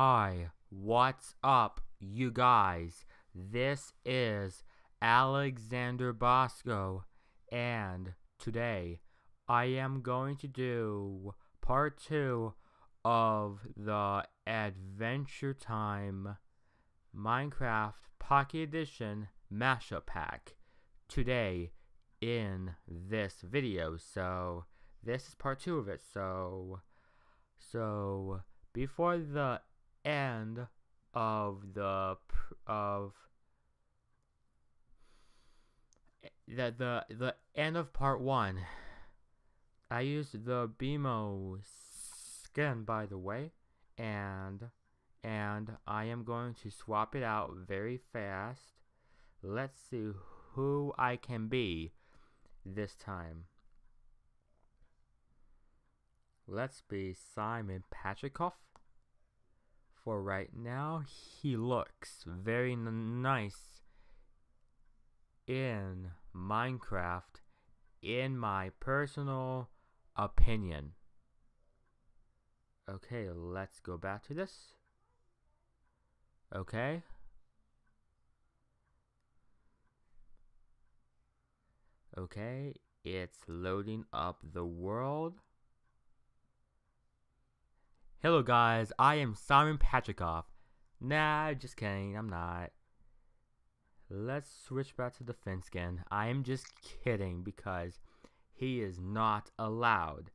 Hi, what's up, you guys? This is Alexander Bosko, and today I am going to do part two of the Adventure Time Minecraft Pocket Edition mashup pack today in this video. So, this is part two of it. So, so before the end of the of the the the end of part one. I used the BMO skin by the way, and and I am going to swap it out very fast. Let's see who I can be this time. Let's be Simon Petrikov for right now. He looks very nice in Minecraft, in my personal opinion. Okay, let's go back to this. Okay. Okay, it's loading up the world. Hello guys, I am Simon Petrikov. Nah, just kidding, I'm not. Let's switch back to the fence skin. I am just kidding because he is not allowed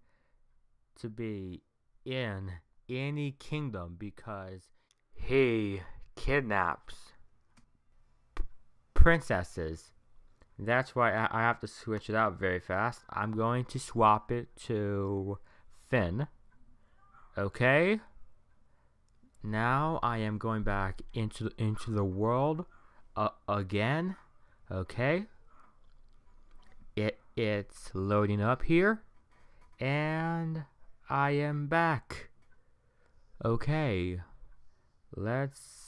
to be in any kingdom because he kidnaps princesses. That's why I have to switch it out very fast. I'm going to swap it to Finn. Okay. Now I am going back into into the world uh, again. Okay. It it's loading up here and I am back. Okay. Let's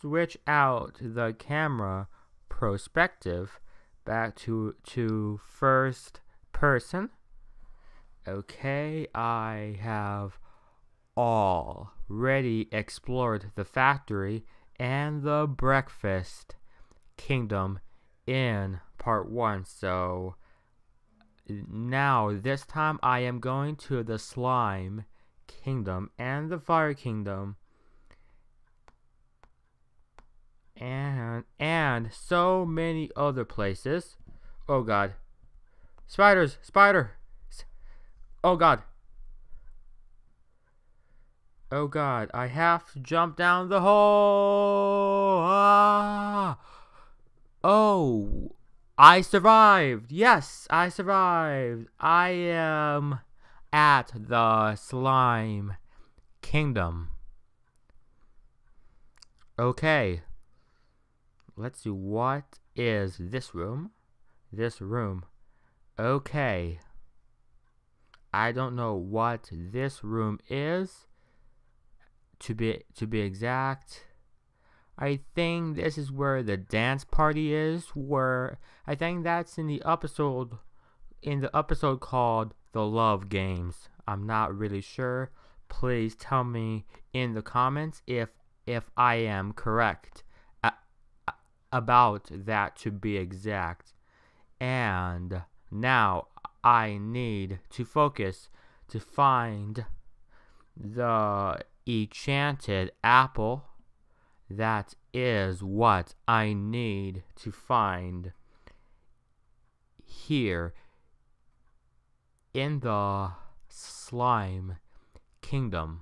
switch out the camera perspective back to to first person. Okay, I have already explored the factory and the breakfast kingdom in part 1. So now this time I am going to the slime kingdom and the fire kingdom and and so many other places. Oh god. Spiders, spider. Oh god. Oh god, I have to jump down the hole. Ah. Oh, I survived. Yes, I survived. I am at the slime kingdom. Okay. Let's see what is this room? This room. Okay. I don't know what this room is. To be to be exact, I think this is where the dance party is. Where I think that's in the episode in the episode called the Love Games. I'm not really sure. Please tell me in the comments if if I am correct uh, uh, about that to be exact. And now I need to focus to find the enchanted apple. That is what I need to find here in the slime kingdom.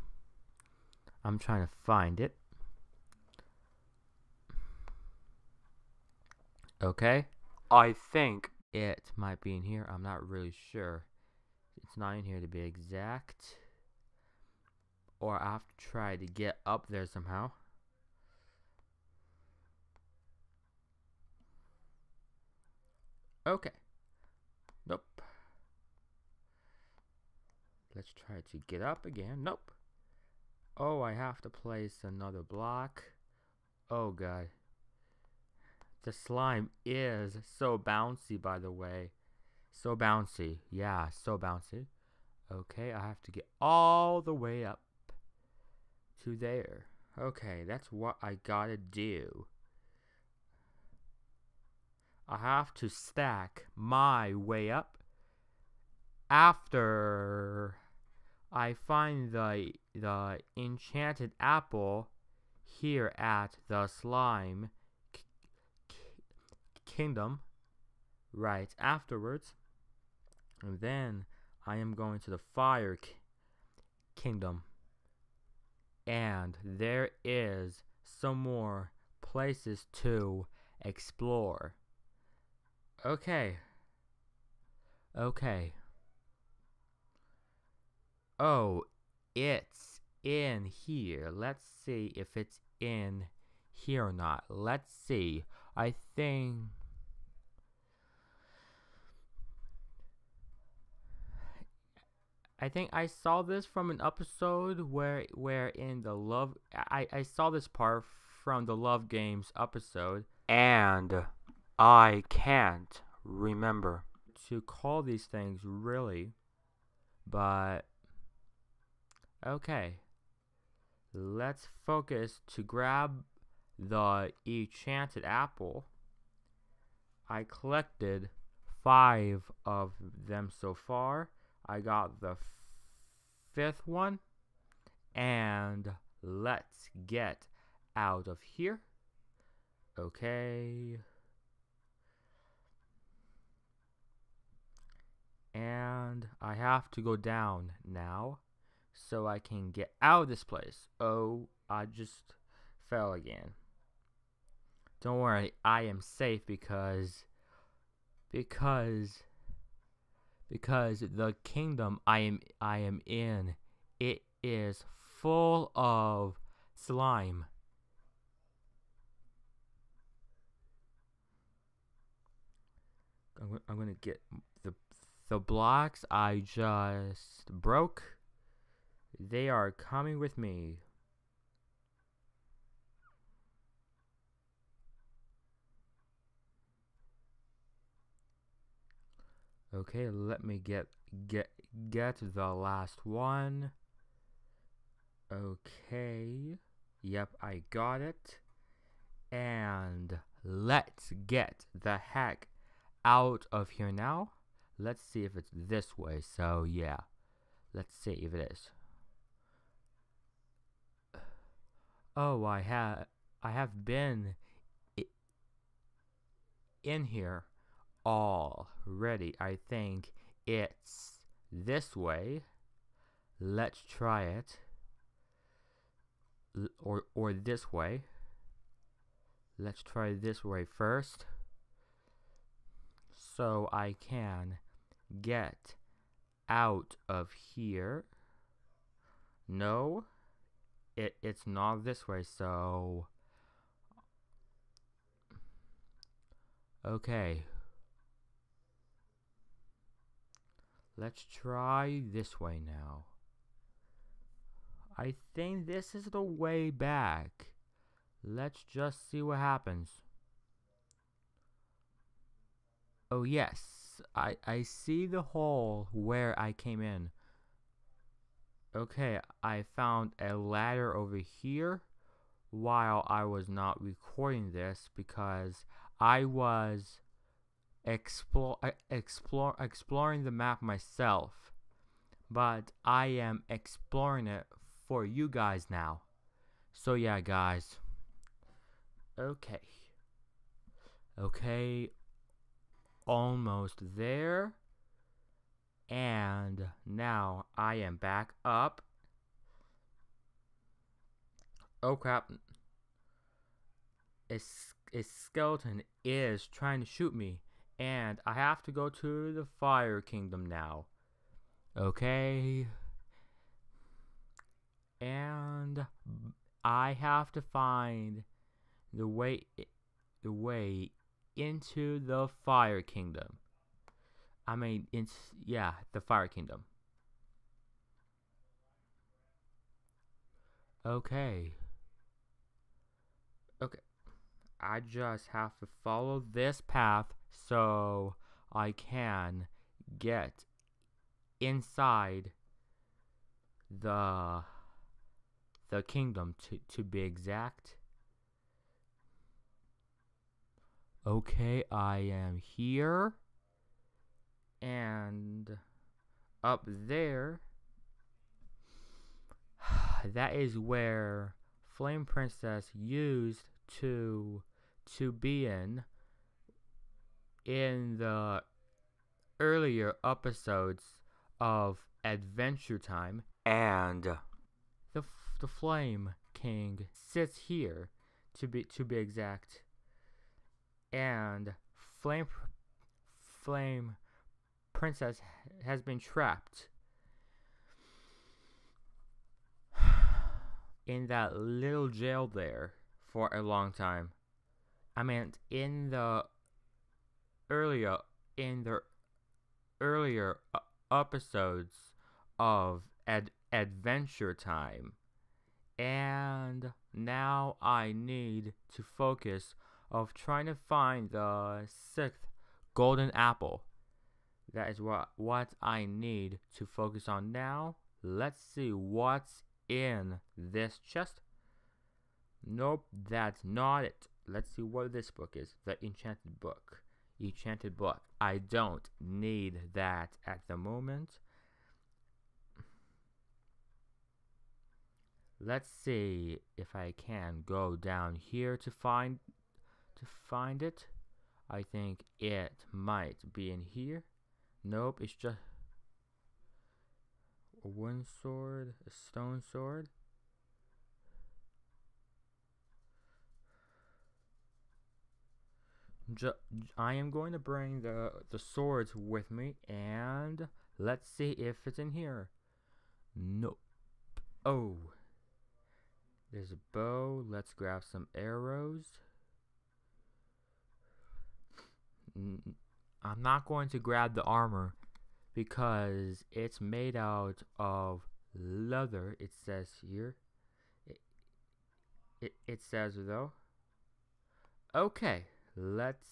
I'm trying to find it. Okay. I think it might be in here. I'm not really sure. It's not in here to be exact. Or I have to try to get up there somehow. Okay. Nope. Let's try to get up again. Nope. Oh, I have to place another block. Oh, God. The slime is so bouncy, by the way. So bouncy. Yeah, so bouncy. Okay, I have to get all the way up. to there. Okay, that's what I gotta do. I have to stack my way up after I find the the enchanted apple here at the slime kingdom right afterwards and then I am going to the fire kingdom and there is some more places to explore okay okay Oh, it's in here. Let's see if it's in here or not. Let's see. I think... I think I saw this from an episode where where in the love I, I saw this part from the Love Games episode and I can't remember to call these things really but Okay. Let's focus to grab the enchanted apple. I collected five of them so far. I got the fifth one. And let's get out of here. Okay. And I have to go down now so I can get out of this place. Oh, I just fell again. Don't worry, I am safe because because because the kingdom I am I am in it is full of slime. I'm, gonna get the the blocks I just broke they are coming with me. Okay, let me get get get the last one. Okay. Yep, I got it. And let's get the heck out of here now. Let's see if it's this way. So, yeah. Let's see if it is. Oh, I have I have been in here already. I think it's this way. Let's try it. L or or this way. Let's try this way first. So I can get out of here. No it it's not this way, so okay. Let's try this way now. I think this is the way back. Let's just see what happens. Oh yes, I, I see the hole where I came in. Okay, I found a ladder over here while I was not recording this because I was explore, explore, exploring the map myself. But I am exploring it for you guys now. So yeah, guys. Okay. Okay. Almost there. And now I am back up. Oh crap. A, a skeleton is trying to shoot me. And I have to go to the fire kingdom now. Okay. And I have to find the way the way into the fire kingdom. I mean, it's yeah, the Fire Kingdom. Okay. Okay. I just have to follow this path so I can get inside the the kingdom to, to be exact. Okay, I am here. And up there, that is where Flame Princess used to to be in in the earlier episodes of Adventure Time and the the Flame King sits here to be to be exact and Flame Flame Princess has been trapped in that little jail there for a long time. I meant in the earlier in the earlier uh, episodes of Ad- Adventure Time. And now I need to focus of trying to find the sixth golden apple. That is what what I need to focus on now. Let's see what's in this chest. Nope, that's not it. Let's see what this book is. The Enchanted Book. Enchanted Book. I don't need that at the moment. Let's see if I can go down here to find to find it. I think it might be in here. Nope, it's just a wooden sword, a stone sword. I am going to bring the the swords with me and let's see if it's in here. Nope. Oh. There's a bow. Let's grab some arrows. I'm not going to grab the armor because it's made out of leather, it says here. It, it, it says though. Okay, let's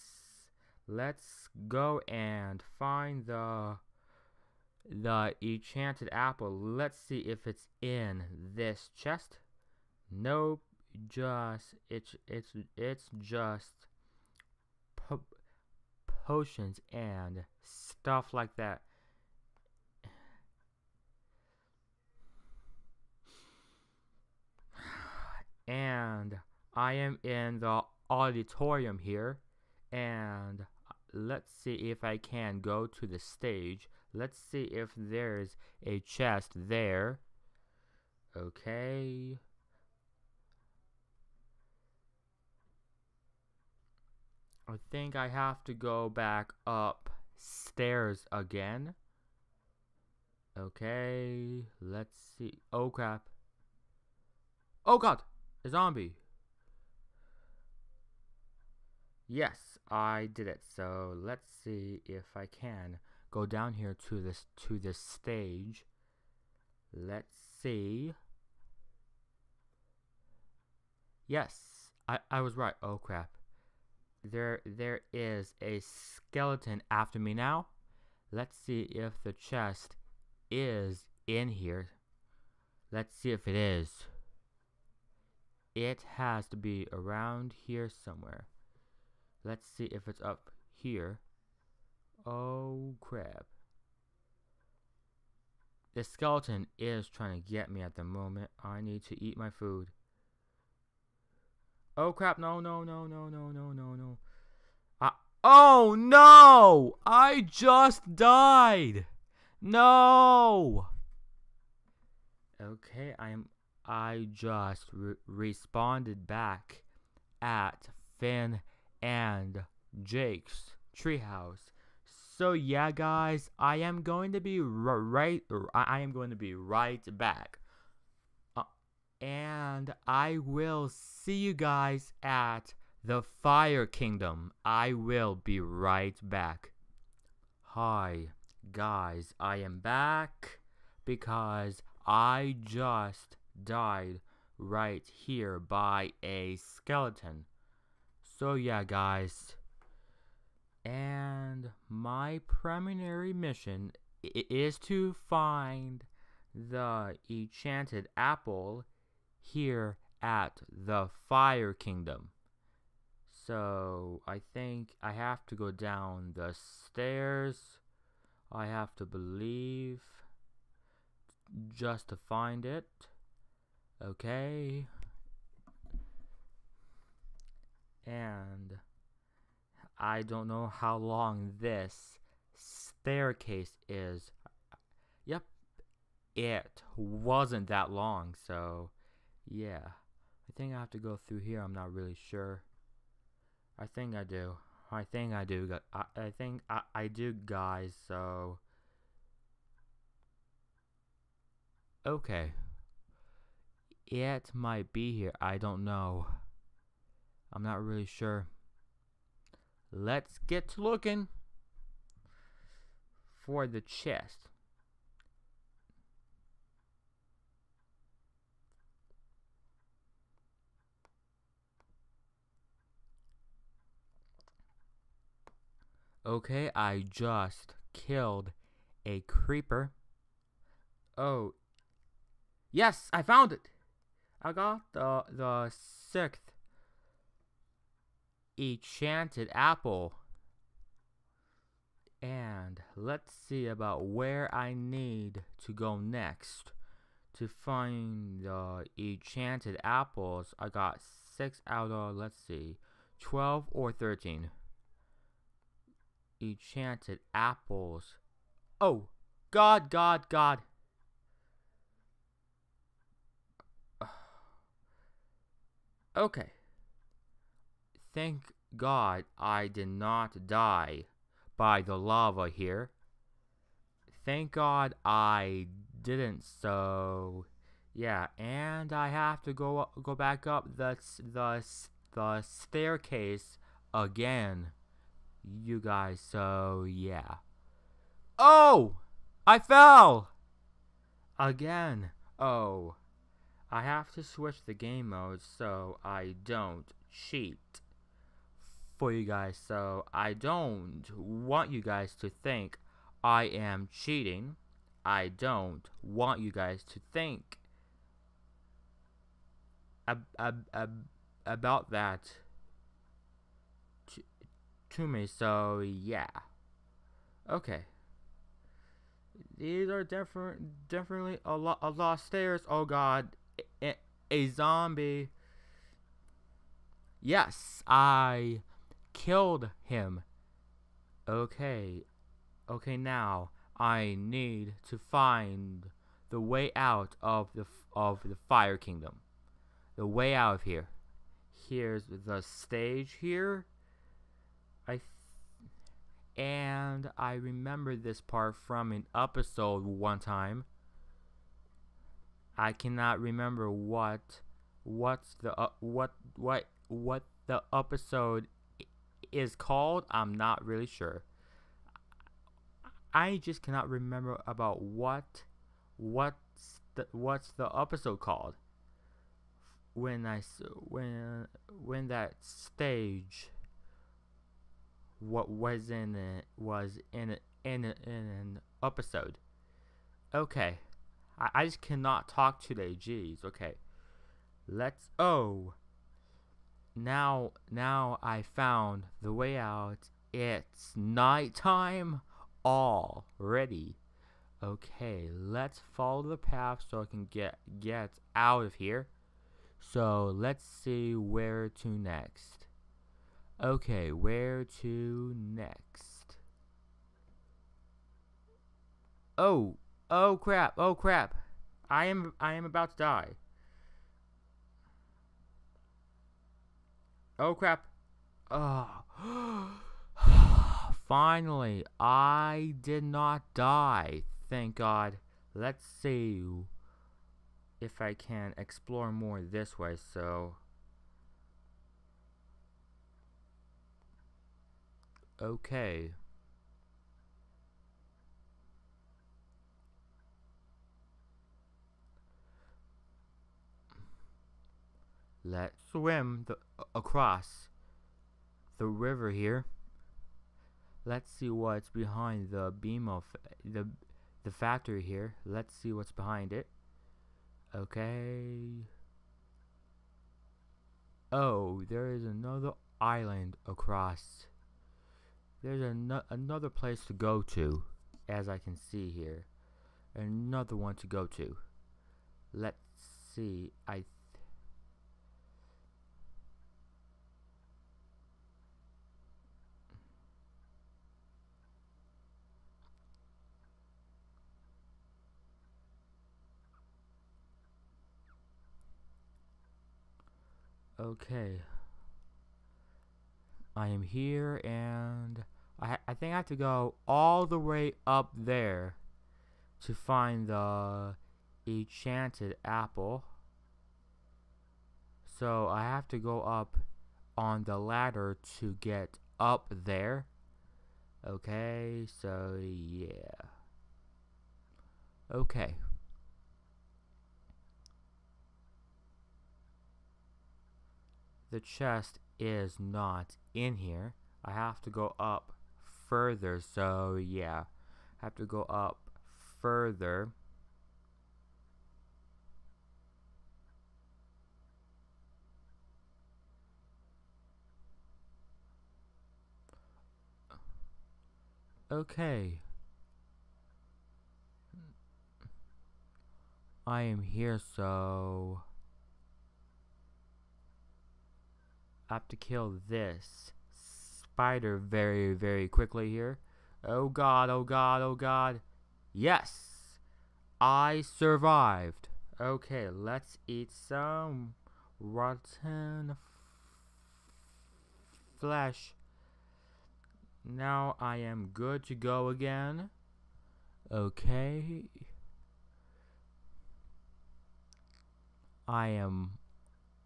let's go and find the the enchanted apple. Let's see if it's in this chest. Nope, just it's it's it's just potions and stuff like that. And I am in the auditorium here and uh, let's see if I can go to the stage. Let's see if there's a chest there. Okay. I think I have to go back upstairs again. Okay, let's see. Oh crap. Oh god, a zombie. Yes, I did it. So let's see if I can go down here to this to this stage. Let's see. Yes, I, I was right. Oh crap there there is a skeleton after me now. Let's see if the chest is in here. Let's see if it is. It has to be around here somewhere. Let's see if it's up here. Oh crap. The skeleton is trying to get me at the moment. I need to eat my food. Oh crap, no, no, no, no, no, no, no, no. Uh, oh no! I just died! No! Okay, I'm I just re responded back at Finn and Jake's treehouse. So yeah, guys, I am going to be right. I am going to be right back uh, and I will see you guys at the Fire Kingdom. I will be right back. Hi, guys, I am back because I just died right here by a skeleton. So, yeah, guys. And my primary mission is to find the enchanted apple here at the Fire Kingdom. So I think I have to go down the stairs. I have to believe just to find it. Okay. And I don't know how long this staircase is. Yep, it wasn't that long, so yeah. I think I have to go through here, I'm not really sure. I think I do. I think I do. I, I think I, I do, guys, so... Okay. It might be here, I don't know. I'm not really sure. Let's get to looking for the chest. Okay, I just killed a creeper. Oh, yes, I found it. I got the the sixth enchanted apple. And let's see about where I need to go next to find the enchanted apples. I got 6 out of, let's see, 12 or 13 enchanted apples. Oh, God, God, God. Okay. Thank God I did not die by the lava here. Thank God I didn't, so yeah, and I have to go go back up the the the staircase again. You guys, so yeah. Oh! I fell! Again. Oh. I have to switch the game mode so I don't cheat for you guys, so I don't want you guys to think I am cheating. I don't want you guys to think ab ab ab about that to, to me, so yeah. Okay. These are different, definitely a lot, a lot of stairs. Oh God, a, a zombie. Yes, I killed him. Okay, okay now I need to find the way out of the of the fire kingdom. The way out of here. Here's the stage here. I and I remember this part from an episode one time. I cannot remember what what's the uh, what what what the episode is called, I'm not really sure. I just cannot remember about what what's the what's the episode called when I when when that stage what was in it was in in in an episode. Okay, I, I just cannot talk today. Jeez. Okay, let's. Oh, now now I found the way out. It's nighttime already. Okay, let's follow the path so I can get get out of here. So let's see where to next. Okay, where to next? Oh, oh crap, oh crap. I am I am about to die. Oh crap. Oh. Finally, I did not die. Thank God. Let's see if I can explore more this way. So. Okay. Let's swim the, across the river here. Let's see what's behind the beam of the the factory here. Let's see what's behind it. Okay. Oh, there is another island across. There's an another place to go to, as I can see here. Another one to go to. Let's see. I Okay. I am here and I, I think I have to go all the way up there to find the enchanted apple. So I have to go up on the ladder to get up there. Okay, so yeah. Okay. The chest is not in here. I have to go up further, so yeah. I have to go up further. Okay. I am here, so... I have to kill this spider very, very quickly here. Oh god, oh god, oh god. Yes! I survived. Okay, let's eat some rotten flesh. Now I am good to go again. Okay. I am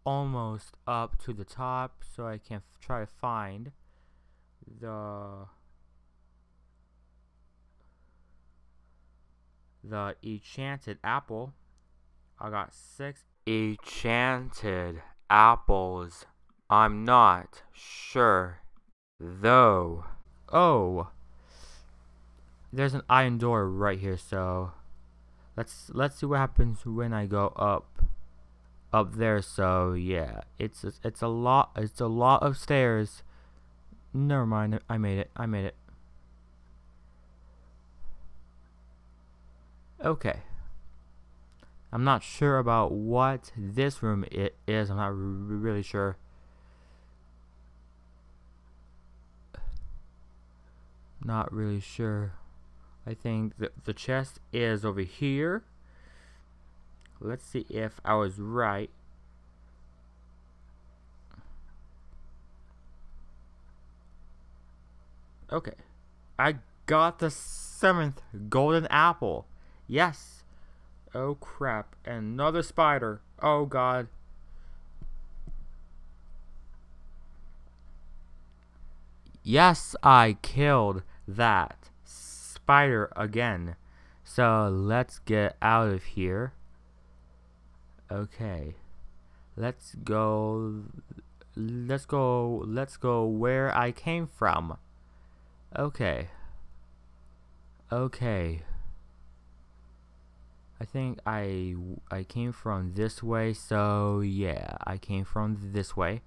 almost up to the top so I can try to find the the enchanted apple. I got six enchanted apples. I'm not sure though. Oh, there's an iron door right here. So let's let's see what happens when I go up up there so yeah. It's a, it's a lot it's a lot of stairs. Never mind I made it I made it. Okay. I'm not sure about what this room it is I'm not really sure. Not really sure. I think the, the chest is over here Let's see if I was right. Okay. I got the seventh golden apple. Yes. Oh crap. Another spider. Oh god. Yes, I killed that spider again. So let's get out of here. Okay. Let's go let's go let's go where I came from. Okay. Okay. I think I I came from this way, so yeah, I came from this way.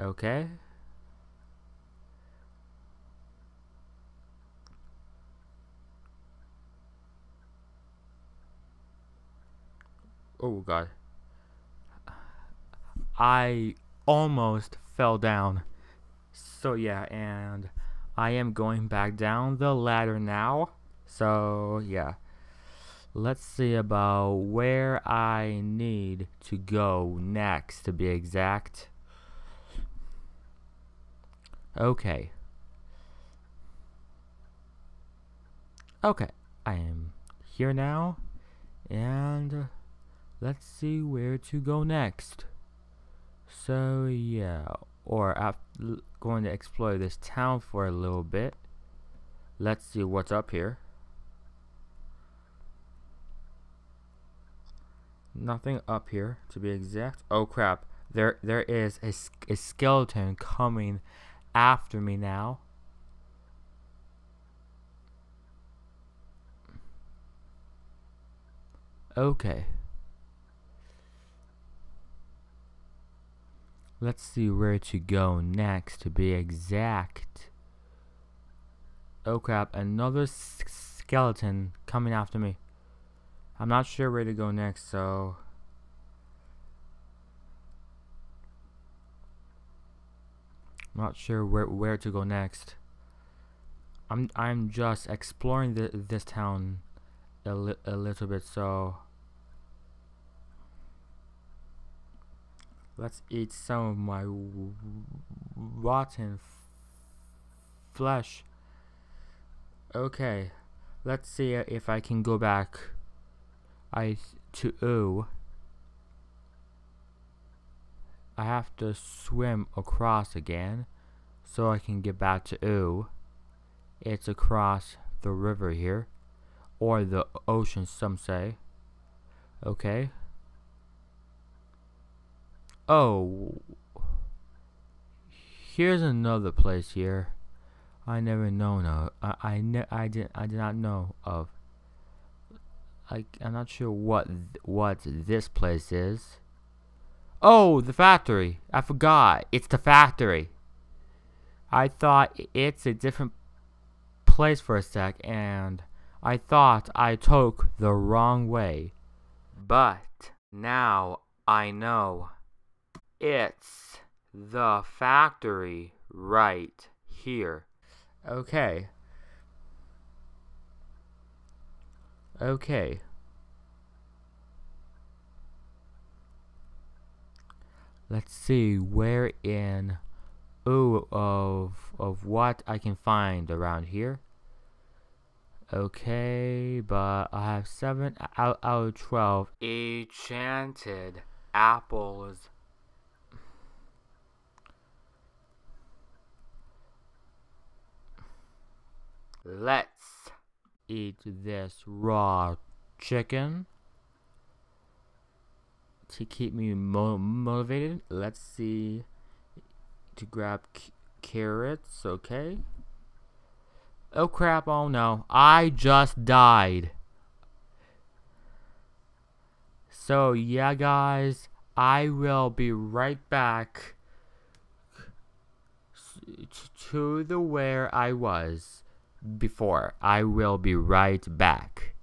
Okay. Oh god. I almost fell down. So yeah, and I am going back down the ladder now. So yeah. Let's see about where I need to go next to be exact. Okay. Okay, I am here now and let's see where to go next. So yeah, or after going to explore this town for a little bit. Let's see what's up here. Nothing up here to be exact. Oh crap. There there is a, a skeleton coming after me now. Okay. Let's see where to go next to be exact. Oh crap, another skeleton coming after me. I'm not sure where to go next, so... Not sure where where to go next. I'm I'm just exploring the, this town a, li a little bit, so let's eat some of my rotten flesh. Okay, let's see if I can go back. I to O. I have to swim across again so I can get back to O. It's across the river here or the ocean some say. Okay. Oh. Here's another place here. I never known of. I I, ne I did I did not know of. I I'm not sure what what this place is. Oh, the factory. I forgot. It's the factory. I thought it's a different place for a sec and I thought I took the wrong way. But now I know. It's the factory right here. Okay. Okay. Let's see where in ooh of of what I can find around here. Okay, but I have seven out, out of twelve enchanted apples. Let's eat this raw chicken to keep me mo motivated. Let's see to grab carrots, okay? Oh crap, oh no. I just died. So yeah guys, I will be right back to the where I was before. I will be right back.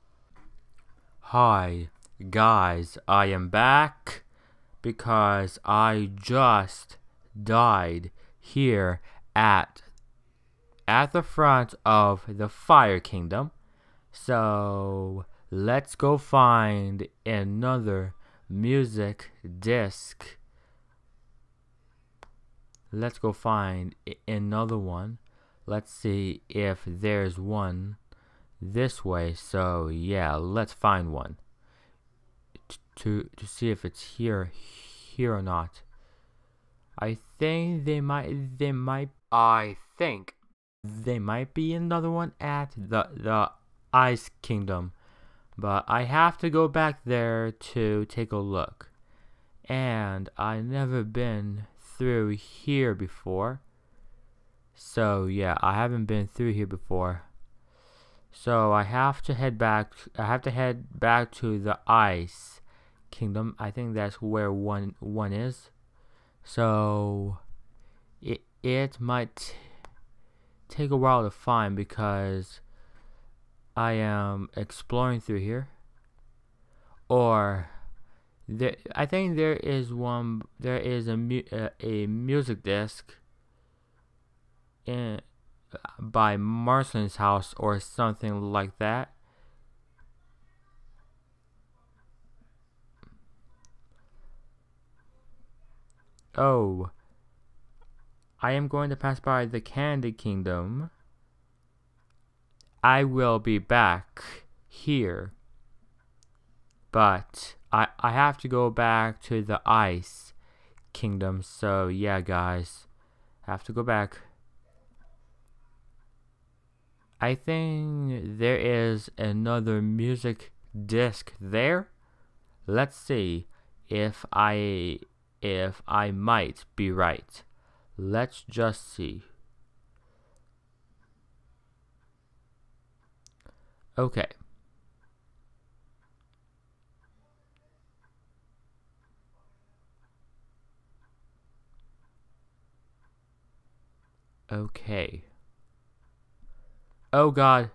Hi, guys, I am back because I just died here at at the front of the Fire Kingdom. So let's go find another music disc. Let's go find another one let's see if there's one this way. So yeah let's find one. To to see if it's here here or not. I think they might they might I think they might be another one at the the ice kingdom. But I have to go back there to take a look. And I never been through here before so yeah, I haven't been through here before. So I have to head back. I have to head back to the ice kingdom. I think that's where one one is. So it it might take a while to find because I am exploring through here. Or there, I think there is one. There is a mu uh, a music disc in by Marceline's house or something like that. Oh, I am going to pass by the Candy Kingdom. I will be back here. But I, I have to go back to the Ice Kingdom. So yeah, guys. I have to go back. I think there is another music disc there. Let's see if I if I might be right. Let's just see. Okay. Okay. Oh god.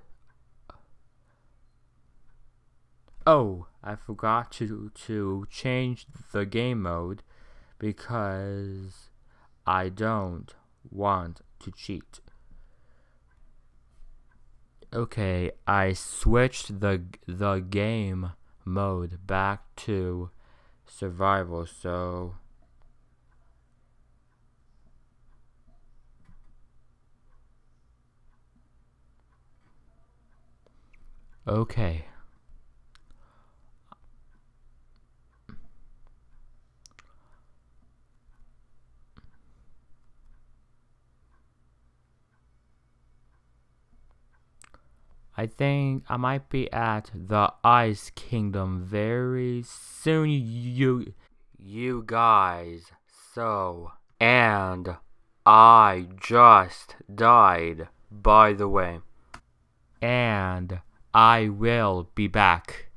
Oh, I forgot to to change the game mode because I don't want to cheat. Okay, I switched the the game mode back to survival, so Okay. I think I might be at the Ice Kingdom very soon, you, you guys. So, and I just died, by the way. And I will be back.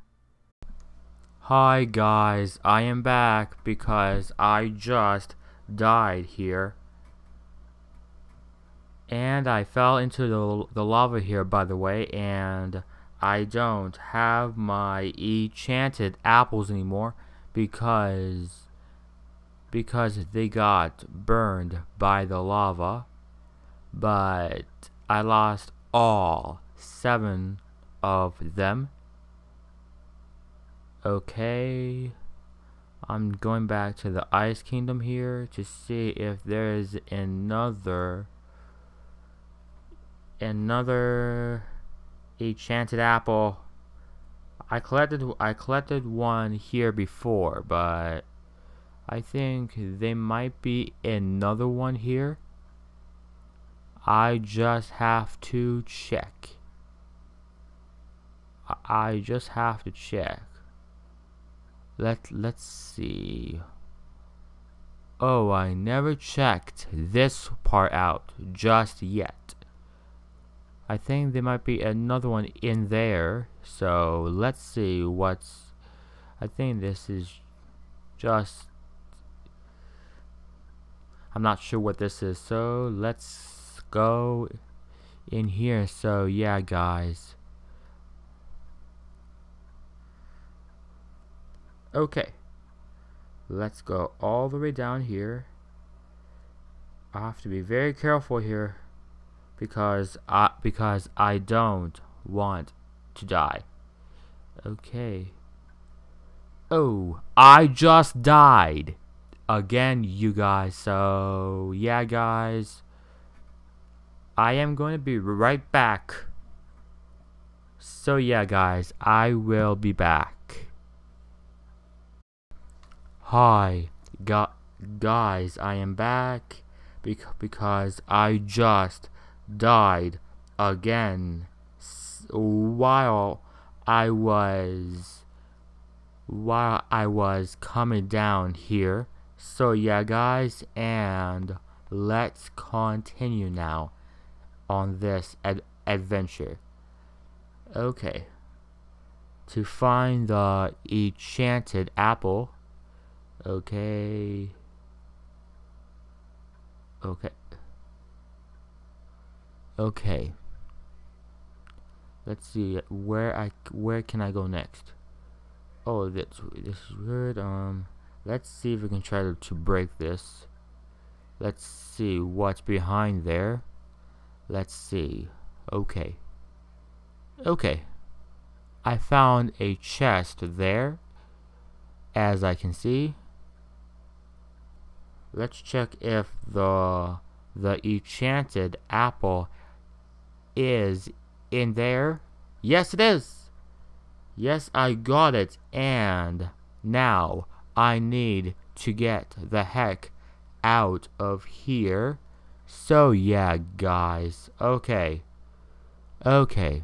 Hi guys, I am back because I just died here. And I fell into the, the lava here, by the way, and I don't have my enchanted apples anymore because because they got burned by the lava. But I lost all seven of them. Okay. I'm going back to the Ice Kingdom here to see if there is another another enchanted apple. I collected I collected one here before, but I think there might be another one here. I just have to check. I just have to check. Let let's see. Oh, I never checked this part out just yet. I think there might be another one in there. So let's see what's. I think this is just. I'm not sure what this is. So let's go in here. So yeah, guys. Okay. Let's go all the way down here. I have to be very careful here because I because I don't want to die. Okay. Oh, I just died again, you guys. So, yeah, guys. I am going to be right back. So, yeah, guys, I will be back. Hi, guys, I am back because I just died again while I was while I was coming down here. So yeah guys and let's continue now on this ad adventure. Okay. To find the enchanted apple. Okay. Okay. Okay. Let's see where I where can I go next? Oh, this this is weird. Um, let's see if we can try to, to break this. Let's see what's behind there. Let's see. Okay. Okay. I found a chest there. As I can see. Let's check if the the enchanted apple is in there. Yes, it is. Yes, I got it. And now I need to get the heck out of here. So yeah, guys. Okay. Okay.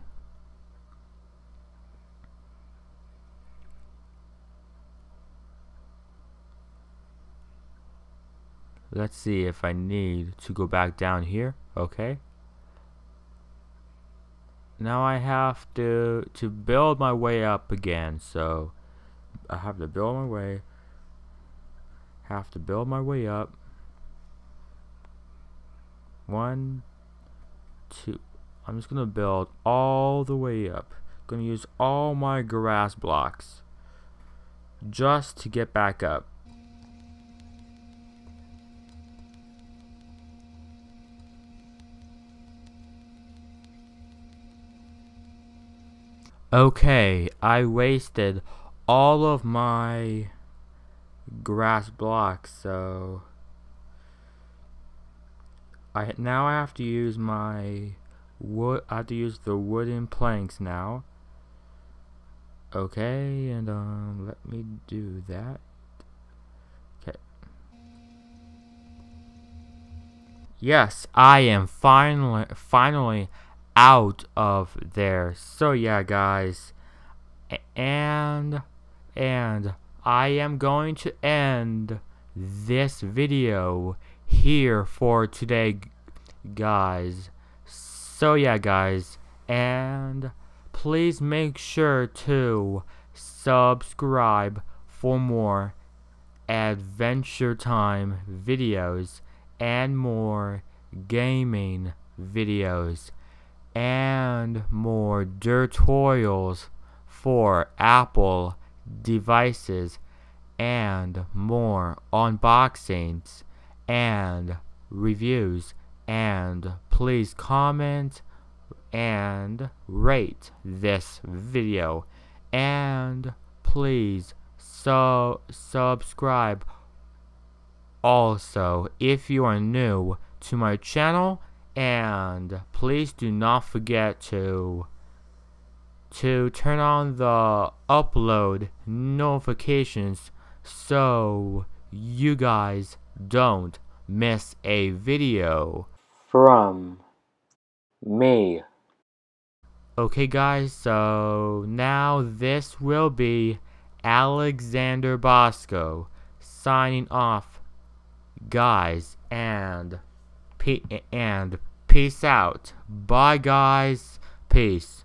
Let's see if I need to go back down here. Okay now I have to to build my way up again so I have to build my way have to build my way up one two I'm just gonna build all the way up. Gonna use all my grass blocks just to get back up. Okay, I wasted all of my grass blocks, so I now I have to use my wood I have to use the wooden planks now. Okay, and um let me do that. Okay. Yes, I am finally finally out of there. So yeah, guys. And and I am going to end this video here for today, guys. So yeah, guys. And please make sure to subscribe for more Adventure Time videos and more gaming videos and more tutorials for Apple devices and more unboxings and reviews and please comment and rate this video. And please so subscribe. Also if you are new to my channel and please do not forget to to turn on the upload notifications so you guys don't miss a video from me. Okay guys, so now this will be Alexander Bosko signing off guys and and peace out. Bye guys. Peace.